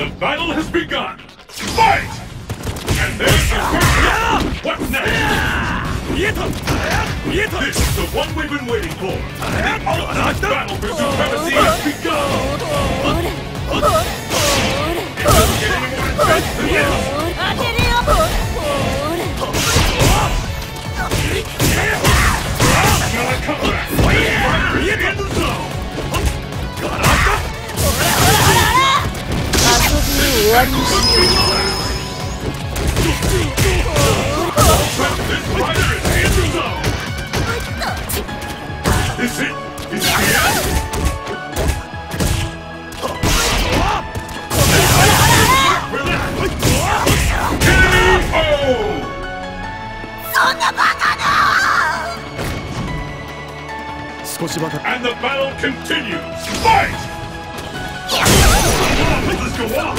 The battle has begun! Fight! And there's the first question! What next? This is the one we've been waiting for! The ultimate battle for supremacy has begun! び終わりにし This fighter is in the zone! Is it? Is it the end? Relax! KO! そんなバカな少しばかり And the battle continues! Fight! Let's go on!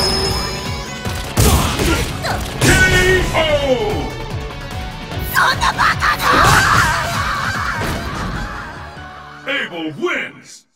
KO! うそんなバカな Abel wins!